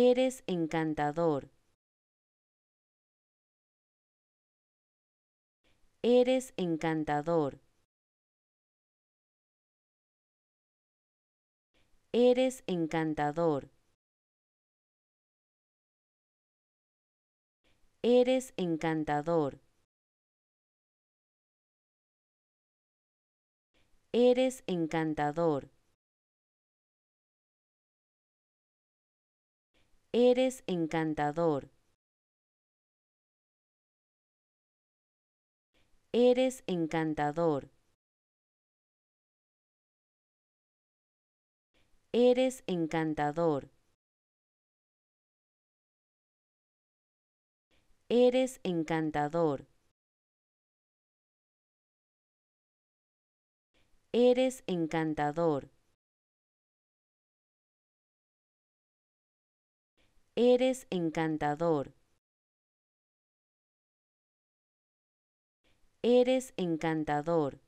Eres encantador. Eres encantador. Eres encantador. Eres encantador. Eres encantador. Eres encantador. Eres encantador. Eres encantador. Eres encantador. Eres encantador. Eres encantador. Eres encantador.